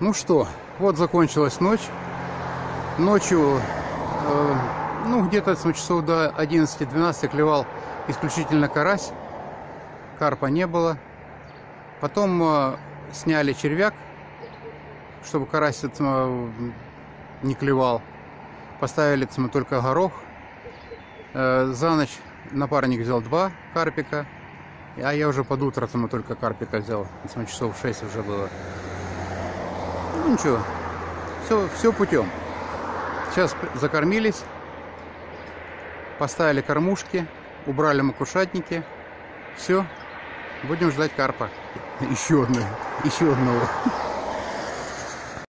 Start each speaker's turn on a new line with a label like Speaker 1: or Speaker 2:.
Speaker 1: Ну что, вот закончилась ночь. Ночью, э, ну где-то с часов до 11-12 клевал исключительно карась. Карпа не было. Потом э, сняли червяк, чтобы карась э, не клевал. Поставили мы только горох. Э, за ночь напарник взял два карпика. А я уже под утро мы только карпика взял. Часов 6 уже было. Ну ничего, все, все путем. Сейчас закормились, поставили кормушки, убрали макушатники. Все, будем ждать карпа. Еще одного, еще одного.